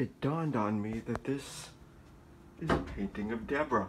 it dawned on me that this is a painting of Deborah.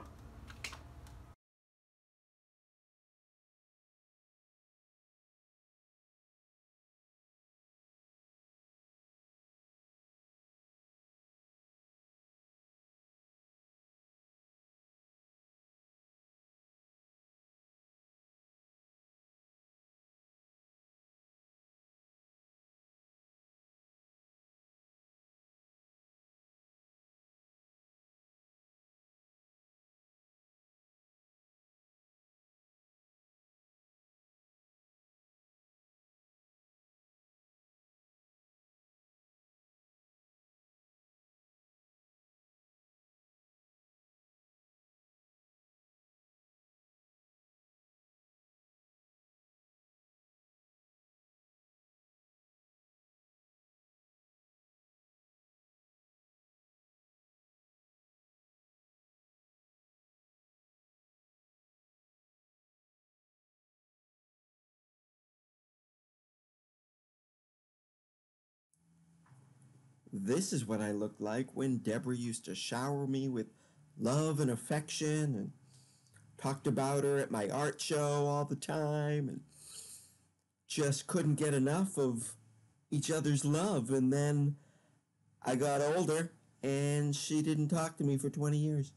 This is what I looked like when Deborah used to shower me with love and affection and talked about her at my art show all the time and just couldn't get enough of each other's love. And then I got older and she didn't talk to me for 20 years.